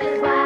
is why.